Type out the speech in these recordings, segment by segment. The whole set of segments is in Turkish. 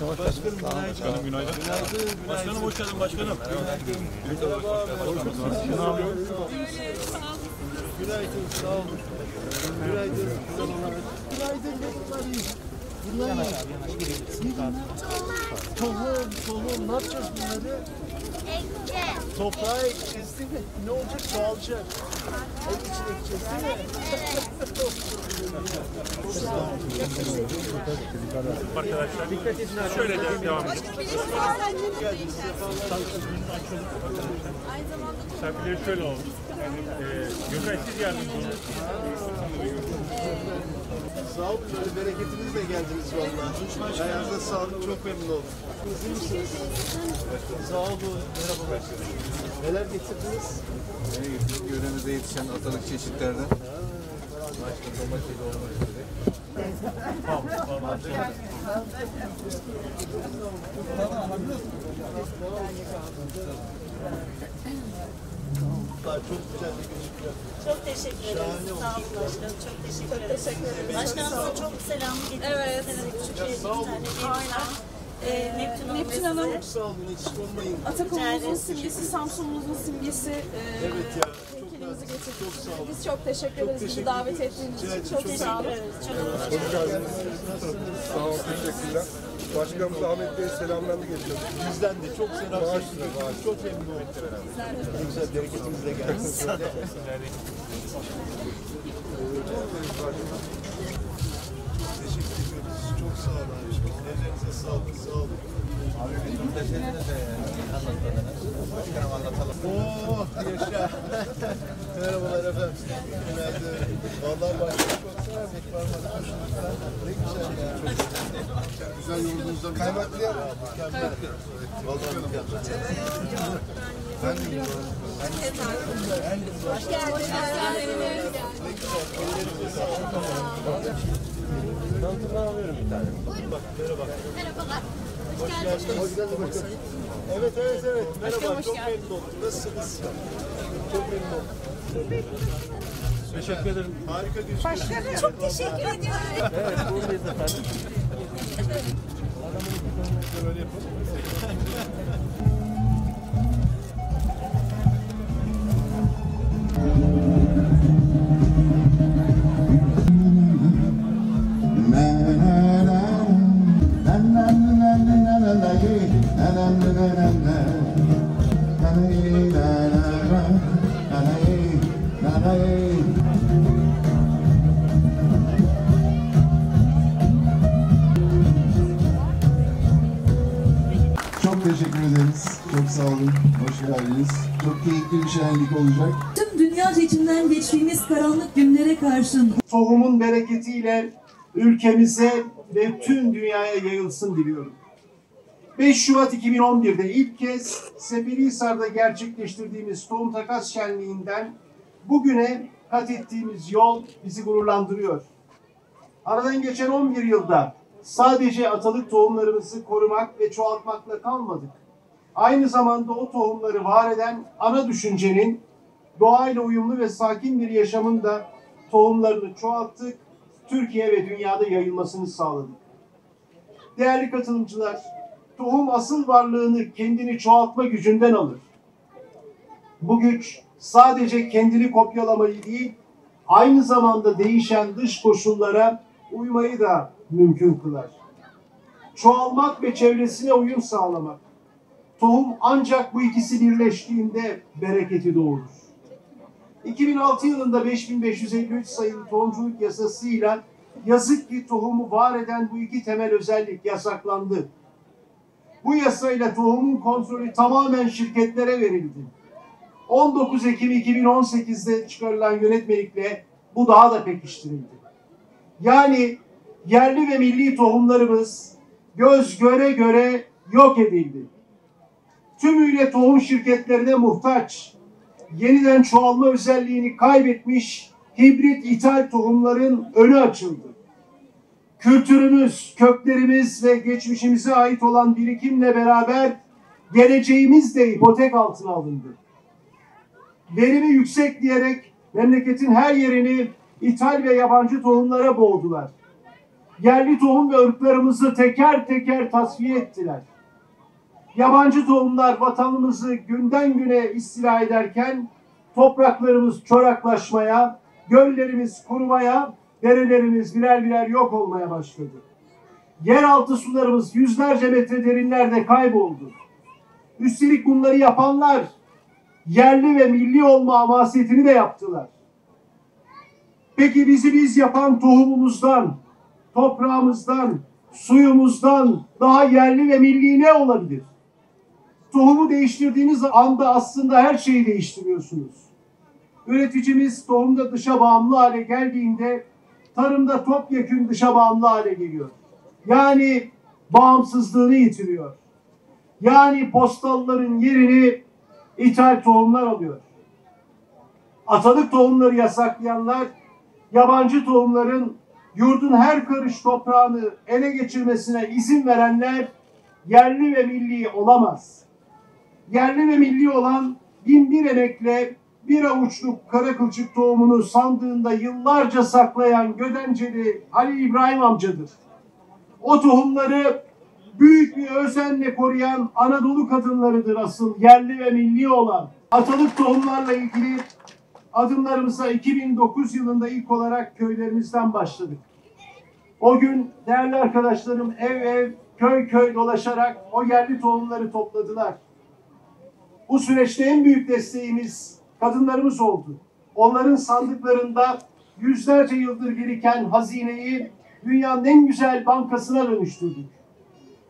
Başkanım günaydın. Başkanım günaydın. Günaydın. Başkanım hoş geldin başkanım. Günaydın. Sağ olun. Günaydın. Günaydın. Ne bunlar iyi? Bunlar iyi. Tohum, tohum. Ne yapacağız bunları? Ekeceğiz. Toprağa ekeceğiz değil mi? Ne olacak? Çoğalacak. Onun için ekeceğiz değil mi? Arkadaşlar şöyle de devam edelim. Misafirleri şöyle oldu. Yani, e, Gökay siz yardımcı olun. Sağ olun. Böyle bereketinizle geldiniz valla. Ayağınıza sağlık. Çok memnun oldum. İyi misiniz? Sağ olun. Merhabalar. Neler getirdiniz? Yöremize yetişen atalık çeşitlerden. Başka domates olmak üzere. Çok güzel bir gözüküyor. Çok teşekkür ederiz. Sağ olun başkanım. Çok teşekkür ederiz. Başkanımıza çok selamı getirdik. Evet. Küçük bir tane Aynen. Ee, Neptün Hanım. Neptün Hanım. Çok sağ olun. Eksik olmayın. Atakumumuzun simgesi, Samsun'umuzun simgesi. E, Evet ya. Çok heykelimizi. Çok olun. Biz çok teşekkür ederiz bizi teşekkür davet ettiğiniz için. ederim. Çok Çok sağ olun. Teşekkür ederiz. Çok Sağ olun, teşekkürler. Başkanımız Ahmet Bey'e selamlarını getiriyoruz. Bizden de çok selam. Çok memnun olduk. Ne güzel bereketimizle geldiniz. Teşekkür ediyoruz. Çok sağ olun. Ellerinize sağlık. Sağ olun. Başkanım anlatalım. Oh yaşa. Merhabalar efendim. Günaydın. Vallahi başkanım çok sever. Tek parmak koşuluklar. Ne güzel ya. Çok güzel yolunuzda. Kaymaklayalım. Mükemmel. Vallahi mükemmel. Ben de yiyorum. Merhabalar. Hoş geldiniz. Hoş geldiniz. Evet evet evet. Merhaba. Çok memnun oldum. Nasılsınız? Çok memnun oldum. Teşekkür ederim. Harika gözüküyorsunuz. Çok teşekkür ediyorum. Çok şenlik olacak. Tüm dünya içinden geçtiğimiz karanlık günlere karşın tohumun bereketiyle ülkemize ve tüm dünyaya yayılsın diliyorum. 5 Şubat 2011'de ilk kez Seferihisar'da gerçekleştirdiğimiz tohum takas şenliğinden bugüne kat ettiğimiz yol bizi gururlandırıyor. Aradan geçen 11 yılda sadece atalık tohumlarımızı korumak ve çoğaltmakla kalmadık. Aynı zamanda o tohumları var eden ana düşüncenin doğayla uyumlu ve sakin bir yaşamın da tohumlarını çoğalttık, Türkiye ve dünyada yayılmasını sağladık. Değerli katılımcılar, tohum asıl varlığını kendini çoğaltma gücünden alır. Bu güç sadece kendini kopyalamayı değil, aynı zamanda değişen dış koşullara uymayı da mümkün kılar. Çoğalmak ve çevresine uyum sağlamak. Tohum ancak bu ikisi birleştiğinde bereketi doğurur. 2006 yılında 5553 sayılı tohumculuk yasasıyla yazık ki tohumu var eden bu iki temel özellik yasaklandı. Bu yasayla tohumun kontrolü tamamen şirketlere verildi. 19 Ekim 2018'de çıkarılan yönetmelikle bu daha da pekiştirildi. Yani yerli ve milli tohumlarımız göz göre göre yok edildi. Tümüyle tohum şirketlerine muhtaç, yeniden çoğalma özelliğini kaybetmiş hibrit ithal tohumların önü açıldı. Kültürümüz, köklerimiz ve geçmişimize ait olan birikimle beraber geleceğimiz de ipotek altına alındı. Verimi yüksek diyerek memleketin her yerini ithal ve yabancı tohumlara boğdular. yerli tohum ve ırklarımızı teker teker tasfiye ettiler. Yabancı tohumlar vatanımızı günden güne istila ederken topraklarımız çoraklaşmaya, göllerimiz kurumaya, derelerimiz birer birer yok olmaya başladı. Yeraltı sularımız yüzlerce metre derinlerde kayboldu. Üstelik bunları yapanlar yerli ve milli olma hamasiyetini de yaptılar. Peki bizi biz yapan tohumumuzdan, toprağımızdan, suyumuzdan daha yerli ve milli ne olabilir? Tohumu değiştirdiğiniz anda aslında her şeyi değiştiriyorsunuz. Üreticimiz tohumda dışa bağımlı hale geldiğinde tarımda topyekün dışa bağımlı hale geliyor. Yani bağımsızlığını yitiriyor. Yani postalların yerini ithal tohumlar alıyor. Atalık tohumları yasaklayanlar, yabancı tohumların yurdun her karış toprağını ele geçirmesine izin verenler yerli ve milli olamaz. Yerli ve milli olan bin bir emekle bir avuçluk kara kılçık tohumunu sandığında yıllarca saklayan Gödenceli Ali İbrahim amcadır. O tohumları büyük bir özenle koruyan Anadolu kadınlarıdır asıl yerli ve milli olan. Atalık tohumlarla ilgili adımlarımıza 2009 yılında ilk olarak köylerimizden başladık. O gün değerli arkadaşlarım ev ev, köy köy dolaşarak o yerli tohumları topladılar. Bu süreçte en büyük desteğimiz kadınlarımız oldu. Onların sandıklarında yüzlerce yıldır biriken hazineyi dünyanın en güzel bankasına dönüştürdük.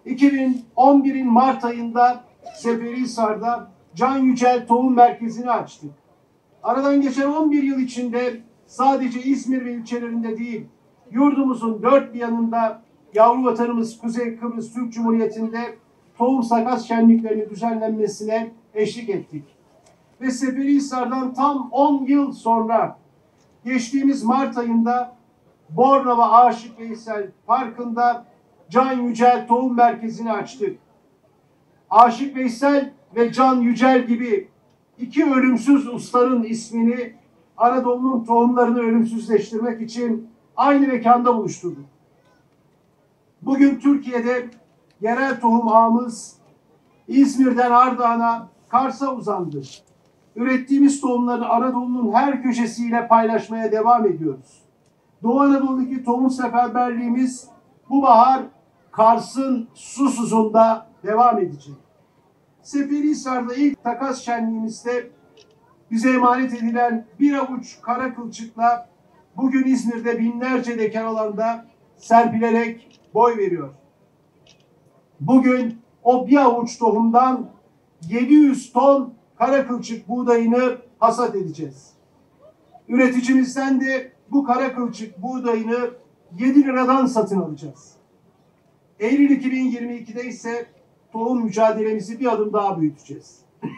2011'in Mart ayında Seferihisar'da Can Yücel Tohum Merkezi'ni açtık. Aradan geçen 11 yıl içinde sadece İzmir ve ilçelerinde değil, yurdumuzun dört bir yanında yavru vatanımız Kuzey Kıbrıs Türk Cumhuriyeti'nde tohum sakat şenliklerinin düzenlenmesine eşlik ettik. Ve Seferihisar'dan tam 10 yıl sonra geçtiğimiz Mart ayında Bornova Aşık Veysel Parkı'nda Can Yücel Tohum Merkezi'ni açtık. Aşık Veysel ve Can Yücel gibi iki ölümsüz ustaların ismini Anadolu'nun tohumlarını ölümsüzleştirmek için aynı mekanda buluşturduk. Bugün Türkiye'de yerel tohum ağımız İzmir'den Ardahan'a, Kars'a uzandı. Ürettiğimiz tohumları Anadolu'nun her köşesiyle paylaşmaya devam ediyoruz. Doğu Anadolu'daki tohum seferberliğimiz bu bahar Kars'ın Susuz'unda devam edecek. Seferihisar'da ilk takas şenliğimizde bize emanet edilen bir avuç kara kılçıkla bugün İzmir'de binlerce dekar alanda serpilerek boy veriyor. Bugün o bir avuç tohumdan 700 ton kara kılçık buğdayını hasat edeceğiz. Üreticimizden de bu kara kılçık buğdayını 7 liradan satın alacağız. Eylül 2022'de ise tohum mücadelemizi bir adım daha büyüteceğiz.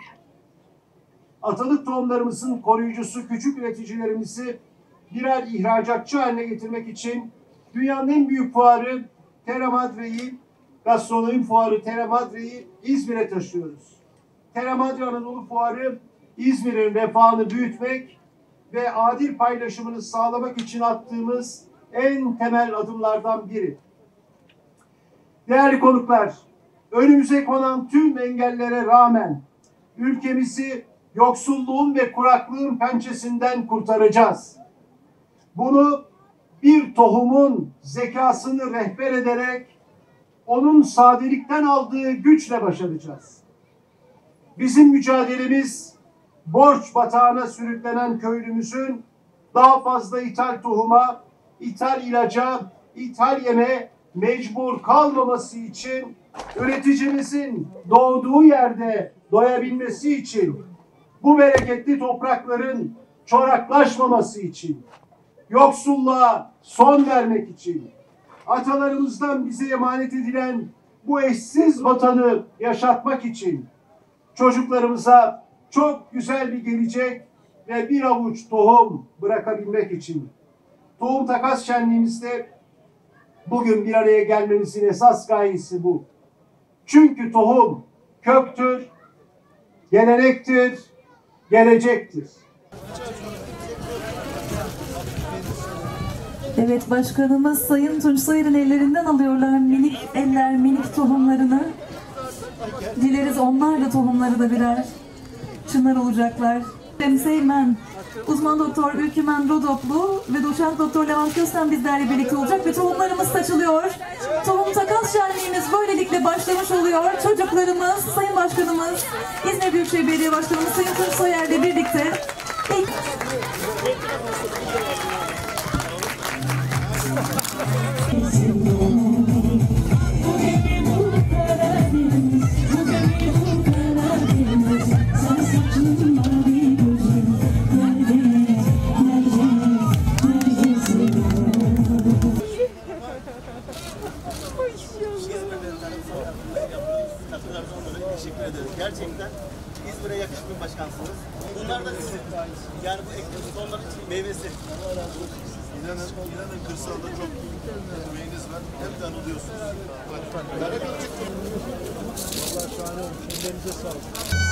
Atalık tohumlarımızın koruyucusu küçük üreticilerimizi birer ihracatçı haline getirmek için dünyanın en büyük fuarı Terra Madre'yi, gastronomi fuarı Terra Madre'yi İzmir'e taşıyoruz. Madre Anadolu Fuarı İzmir'in refahını büyütmek ve adil paylaşımını sağlamak için attığımız en temel adımlardan biri. Değerli konuklar, önümüze konan tüm engellere rağmen ülkemizi yoksulluğun ve kuraklığın pençesinden kurtaracağız. Bunu bir tohumun zekasını rehber ederek onun sadelikten aldığı güçle başaracağız. Bizim mücadelemiz borç batağına sürüklenen köylümüzün daha fazla ithal tohuma, ithal ilaca, ithal yeme mecbur kalmaması için üreticimizin doğduğu yerde doyabilmesi için bu bereketli toprakların çoraklaşmaması için yoksulluğa son vermek için atalarımızdan bize emanet edilen bu eşsiz vatanı yaşatmak için çocuklarımıza çok güzel bir gelecek ve bir avuç tohum bırakabilmek için tohum takas şenliğimizde bugün bir araya gelmemizin esas gayesi bu. Çünkü tohum köktür, gelenektir, gelecektir. Evet başkanımız Sayın Tunç Soyer'in ellerinden alıyorlar minik eller, minik tohumlarını. Dileriz onlar da tohumları da birer çınar olacaklar. Cem Seymen, uzman doktor Ülkümen Rodoplu ve doçent doktor Levent Kösten bizlerle birlikte olacak ve tohumlarımız saçılıyor. Tohum takas şenliğimiz böylelikle başlamış oluyor. Çocuklarımız, Sayın Başkanımız, İzmir Büyükşehir Belediye Başkanımız Sayın Tunç Soyer'le birlikte ilk Yani bu ektiğiniz tonlar için meyvesi. İnanın, inanın kırsalda çok emeğiniz var. Hep de anılıyorsunuz. Bak, Allah şahane olmuş. Ellerinize sağlık.